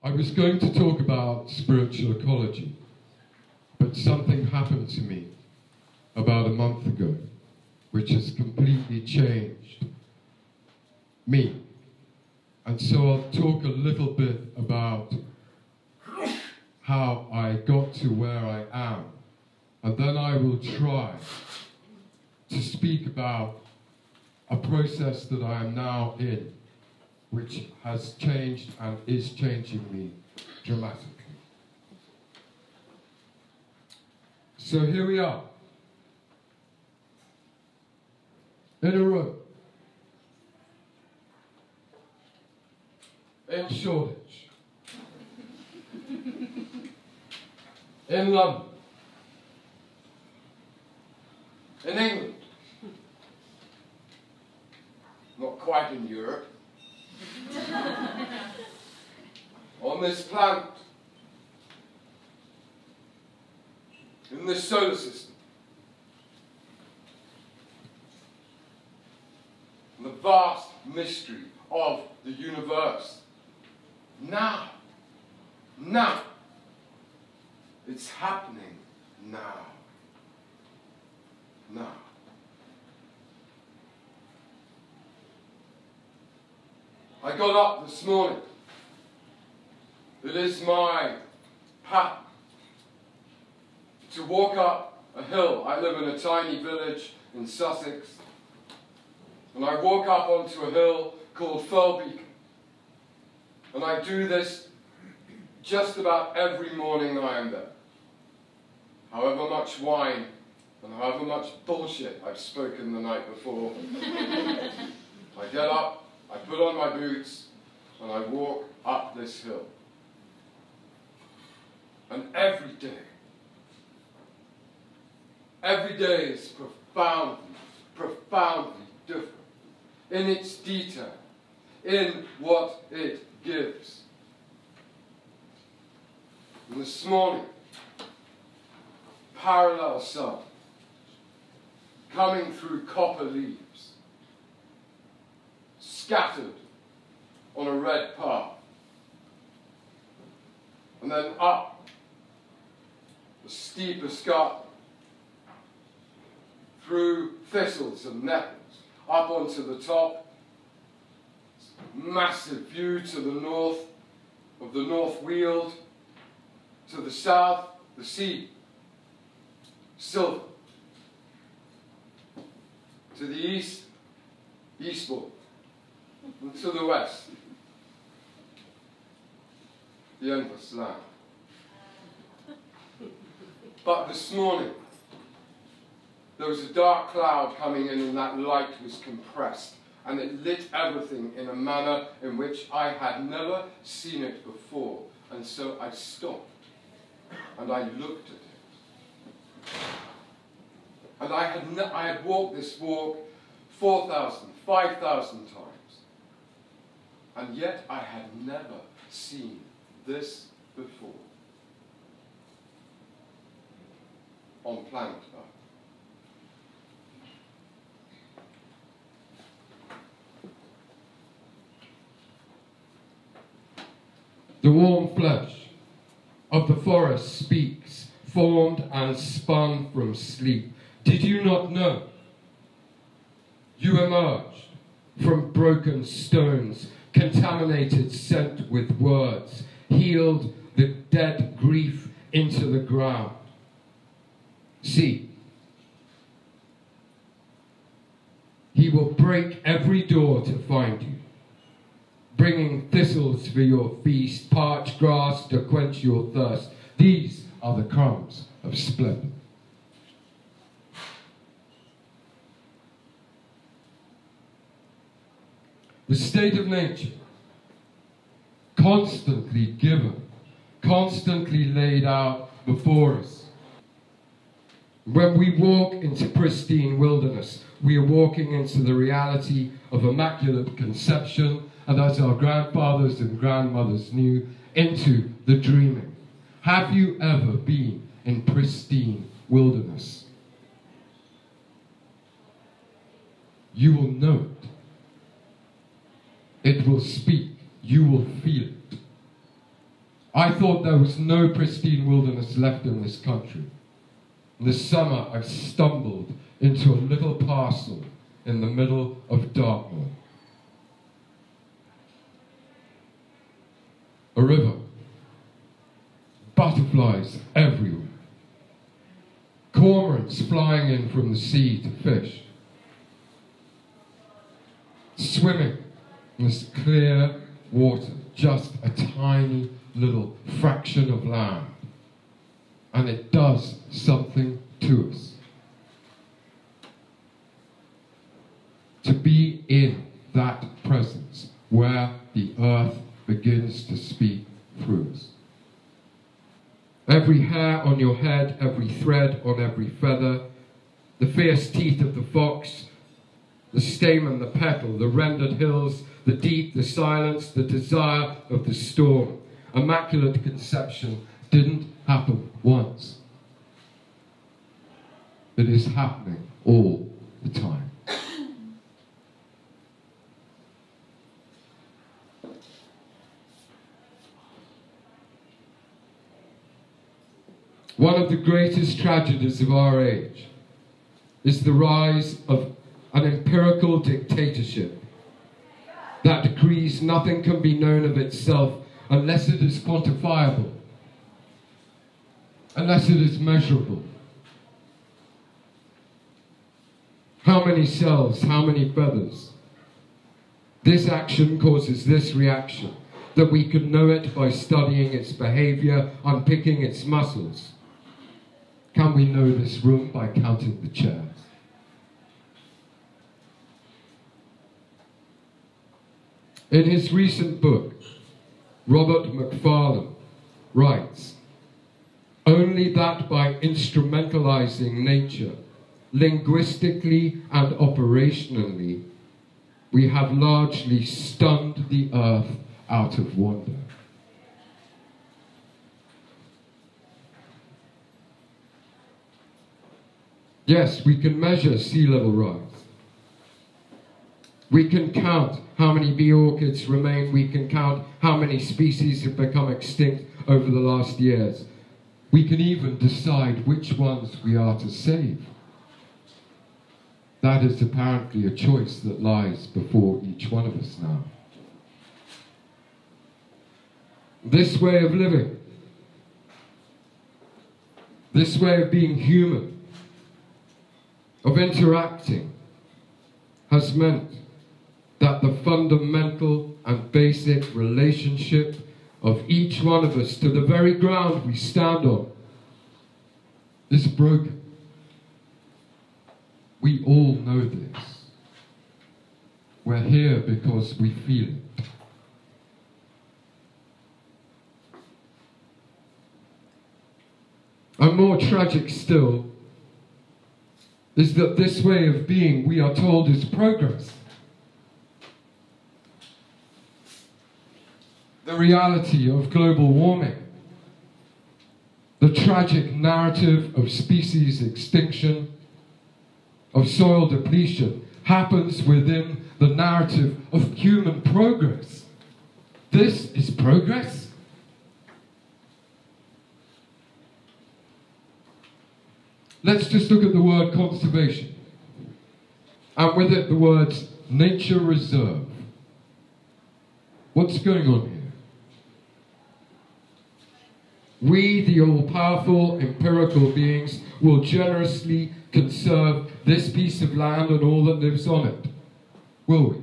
I was going to talk about spiritual ecology, but something happened to me about a month ago, which has completely changed me. And so I'll talk a little bit about how I got to where I am. And then I will try to speak about a process that I am now in, which has changed and is changing me dramatically. So here we are. In a room. In Shoreditch. in London. In England. Not quite in Europe. This planet. In this solar system. The vast mystery of the universe. Now. Now. It's happening now. Now. I got up this morning. It is my path to walk up a hill. I live in a tiny village in Sussex. And I walk up onto a hill called Firle Beacon. And I do this just about every morning I am there. However much wine and however much bullshit I've spoken the night before, I get up, I put on my boots, and I walk up this hill. And every day, every day is profoundly, profoundly different in its detail, in what it gives. And this morning, parallel sun coming through copper leaves, scattered on a red path, and then up the steep escarpment through thistles and nettles, up onto the top, massive view to the north of the North Weald, to the south, the sea, silver. To the east, Eastbourne. And to the west, the endless land. But this morning, there was a dark cloud coming in and that light was compressed and it lit everything in a manner in which I had never seen it before. And so I stopped and I looked at it. And I had, I had walked this walk 4,000, 5,000 times. And yet I had never seen this before on planet Earth. The warm flesh of the forest speaks, formed and spun from sleep. Did you not know? You emerged from broken stones, contaminated scent with words, healed the dead grief into the ground. See, he will break every door to find you bringing thistles for your feast, parched grass to quench your thirst. These are the crumbs of splendor. The state of nature, constantly given, constantly laid out before us. When we walk into pristine wilderness, we are walking into the reality of immaculate conception, and as our grandfathers and grandmothers knew, into the dreaming. Have you ever been in pristine wilderness? You will know it. It will speak. You will feel it. I thought there was no pristine wilderness left in this country. This summer, I stumbled into a little parcel in the middle of Dartmoor. A river, butterflies everywhere, cormorants flying in from the sea to fish, swimming in this clear water, just a tiny little fraction of land. And it does something to us. To be in that presence where the earth begins to speak through us. Every hair on your head, every thread on every feather, the fierce teeth of the fox, the stamen, the petal, the rendered hills, the deep, the silence, the desire of the storm. Immaculate conception didn't happen once. It is happening all the time. One of the greatest tragedies of our age is the rise of an empirical dictatorship that decrees nothing can be known of itself unless it is quantifiable, unless it is measurable. How many cells, how many feathers? This action causes this reaction, that we can know it by studying its behavior, unpicking its muscles. Can we know this room by counting the chairs? In his recent book, Robert Macfarlane writes, only that by instrumentalizing nature, linguistically and operationally, we have largely stunned the earth out of wonder. Yes, we can measure sea level rise. We can count how many bee orchids remain. We can count how many species have become extinct over the last years. We can even decide which ones we are to save. That is apparently a choice that lies before each one of us now. This way of living, this way of being human, of interacting, has meant that the fundamental and basic relationship of each one of us to the very ground we stand on is broken. We all know this. We're here because we feel it. And more tragic still is that this way of being, we are told, is progress. The reality of global warming, the tragic narrative of species extinction, of soil depletion, happens within the narrative of human progress. This is progress? Let's just look at the word conservation. And with it, the words nature reserve. What's going on here? We, the all powerful empirical beings, will generously conserve this piece of land and all that lives on it. Will we?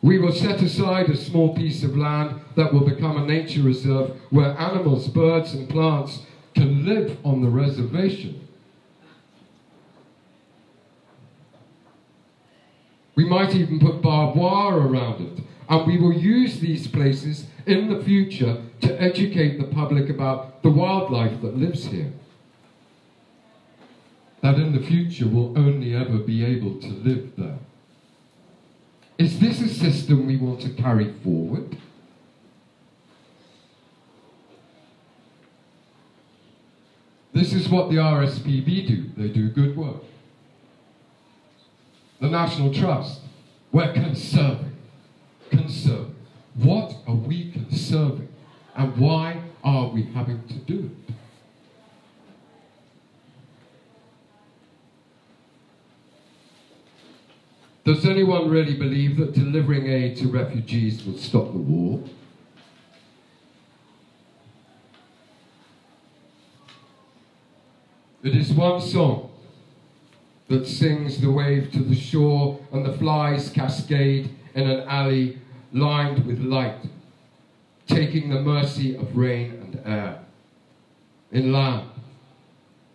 We will set aside a small piece of land that will become a nature reserve where animals, birds, and plants can live on the reservation. We might even put barbed wire around it and we will use these places in the future to educate the public about the wildlife that lives here. That in the future will only ever be able to live there. Is this a system we want to carry forward? This is what the RSPB do. They do good work. The National Trust, we're conserving concern. What are we conserving? And why are we having to do it? Does anyone really believe that delivering aid to refugees will stop the war? It is one song that sings the wave to the shore and the flies cascade in an alley lined with light, taking the mercy of rain and air. Inland,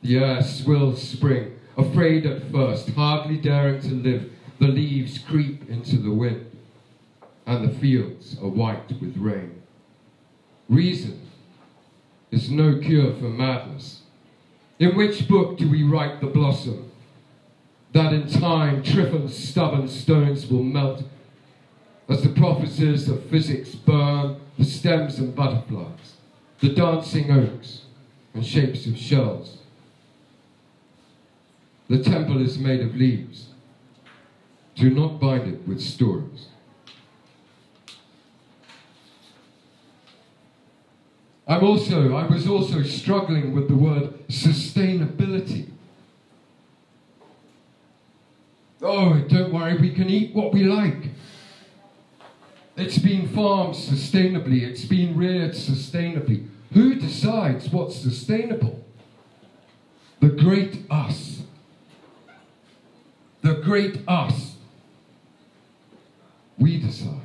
the air swills spring, afraid at first, hardly daring to live. The leaves creep into the wind, and the fields are white with rain. Reason is no cure for madness. In which book do we write the blossom? That in time Triffin's stubborn stones will melt as the prophecies of physics burn the stems and butterflies, the dancing oaks and shapes of shells. The temple is made of leaves. Do not bind it with stories. I'm also, I was also struggling with the word sustainability. Oh, don't worry, we can eat what we like. It's been farmed sustainably, it's been reared sustainably. Who decides what's sustainable? The great us. The great us. We decide.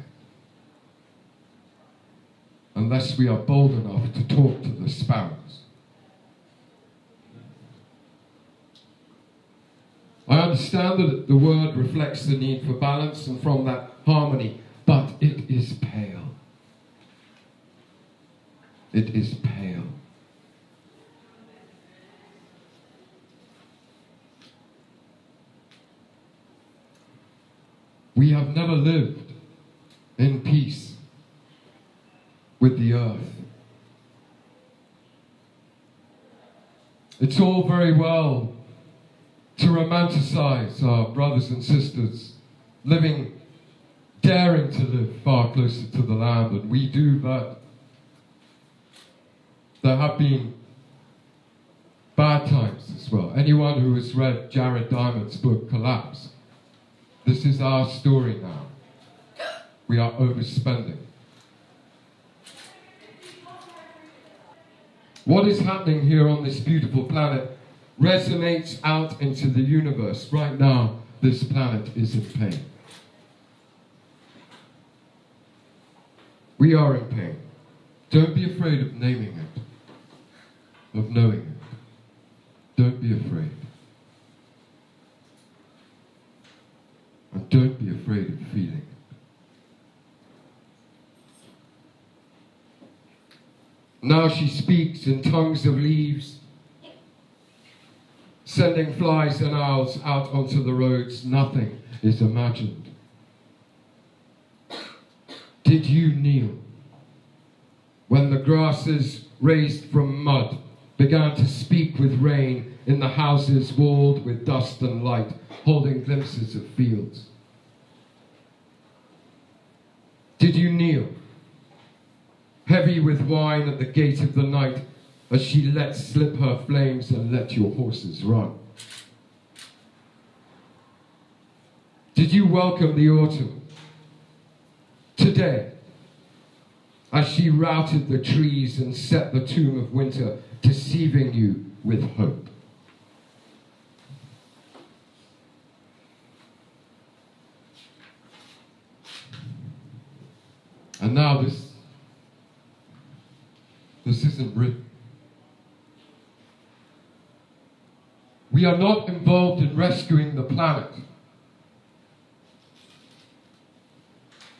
Unless we are bold enough to talk to the sparrows. I understand that the word reflects the need for balance and from that harmony but it is pale. It is pale. We have never lived in peace with the earth. It's all very well to romanticize our brothers and sisters living daring to live far closer to the land, and we do that. There have been bad times as well. Anyone who has read Jared Diamond's book, Collapse, this is our story now. We are overspending. What is happening here on this beautiful planet resonates out into the universe. Right now, this planet is in pain. We are in pain. Don't be afraid of naming it, of knowing it. Don't be afraid. And don't be afraid of feeling it. Now she speaks in tongues of leaves, sending flies and owls out onto the roads. Nothing is imagined. Did you kneel when the grasses raised from mud began to speak with rain in the houses walled with dust and light, holding glimpses of fields? Did you kneel, heavy with wine at the gate of the night, as she let slip her flames and let your horses run? Did you welcome the autumn today as she routed the trees and set the tomb of winter, deceiving you with hope. And now this, this isn't written. We are not involved in rescuing the planet.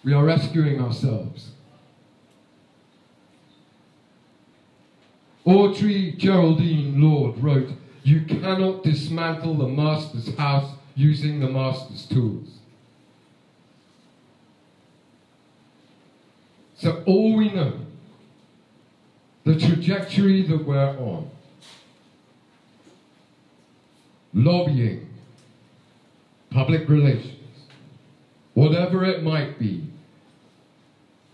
We are rescuing ourselves. Audre Geraldine Lorde wrote, You cannot dismantle the master's house using the master's tools. So all we know, the trajectory that we're on, lobbying, public relations, whatever it might be,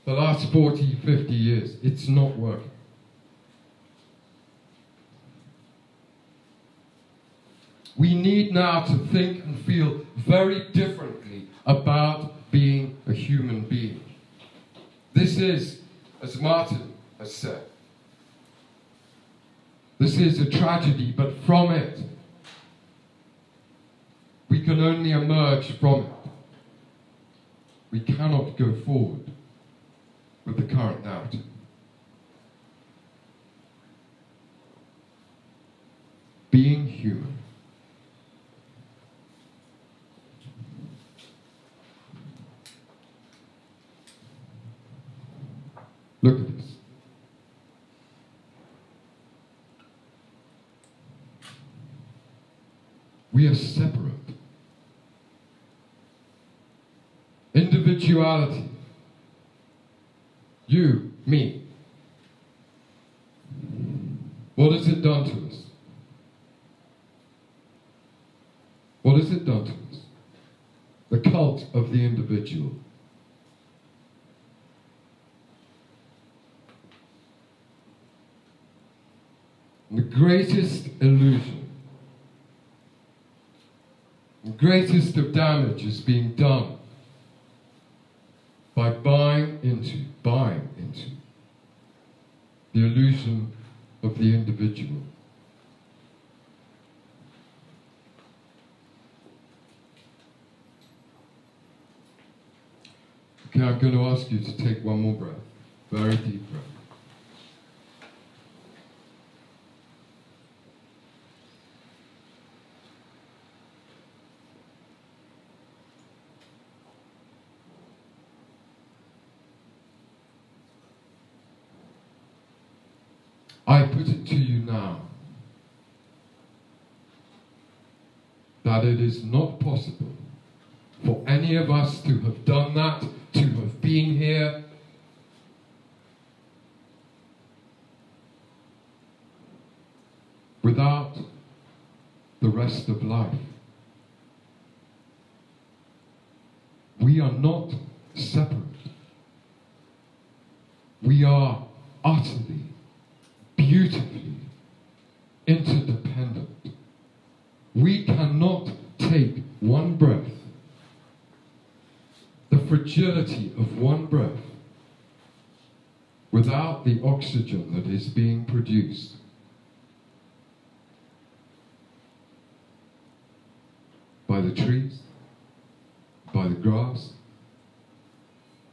the last 40, 50 years. It's not working. We need now to think and feel very differently about being a human being. This is, as Martin has said, this is a tragedy, but from it, we can only emerge from it. We cannot go forward with the current doubt. Being human. Look at this. We are separate. Individuality. You, me. What has it done to us? What has it done to us? The cult of the individual. The greatest illusion, the greatest of damage is being done by buying into, buying into the illusion of the individual. Okay, I'm going to ask you to take one more breath, very deep breath. I put it to you now that it is not possible for any of us to have done that, to have been here. Without the rest of life. We are not separate. We are utterly beautifully interdependent. We cannot take one breath, the fragility of one breath, without the oxygen that is being produced. By the trees, by the grass.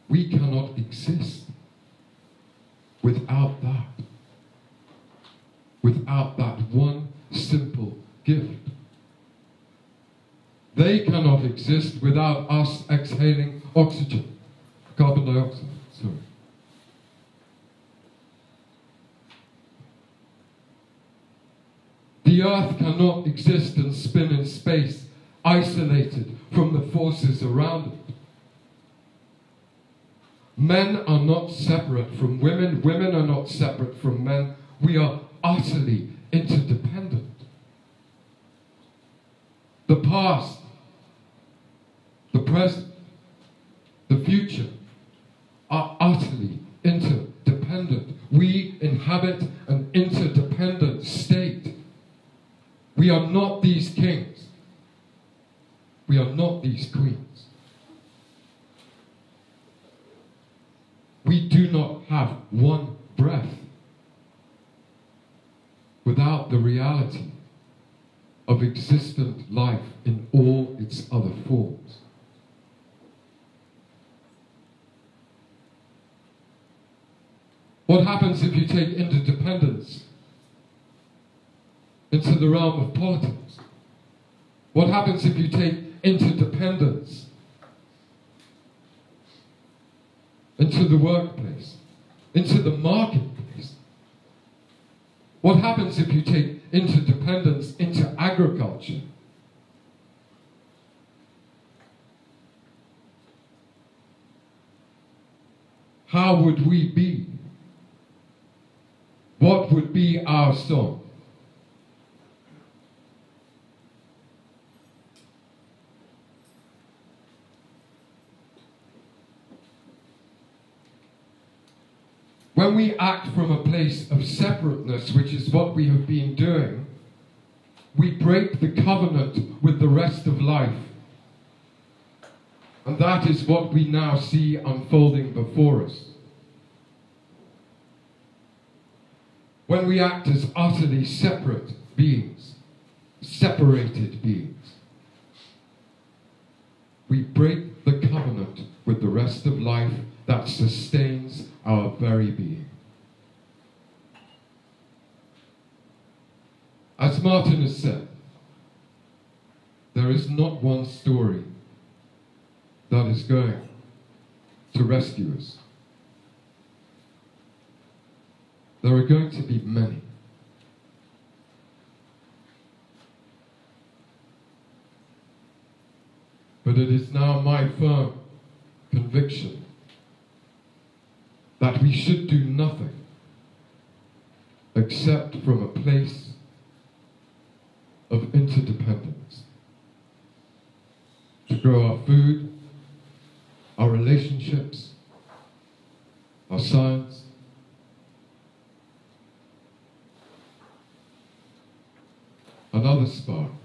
We cannot exist without that without that one simple gift. They cannot exist without us exhaling oxygen, carbon dioxide, sorry. The earth cannot exist and spin in space, isolated from the forces around it. Men are not separate from women, women are not separate from men. We are utterly interdependent. The past, the present, the future are utterly interdependent. We inhabit an interdependent state. We are not these kings. We are not these queens. We do not have one breath without the reality of existent life in all its other forms. What happens if you take interdependence into the realm of politics? What happens if you take interdependence into the workplace, into the marketplace? What happens if you take interdependence into agriculture? How would we be? What would be our song? When we act from a place of separateness, which is what we have been doing, we break the covenant with the rest of life. And that is what we now see unfolding before us. When we act as utterly separate beings, separated beings, we break the covenant with the rest of life that sustains our very being. As Martin has said, there is not one story that is going to rescue us. There are going to be many. But it is now my firm conviction that we should do nothing except from a place of interdependence. To grow our food, our relationships, our science, another spark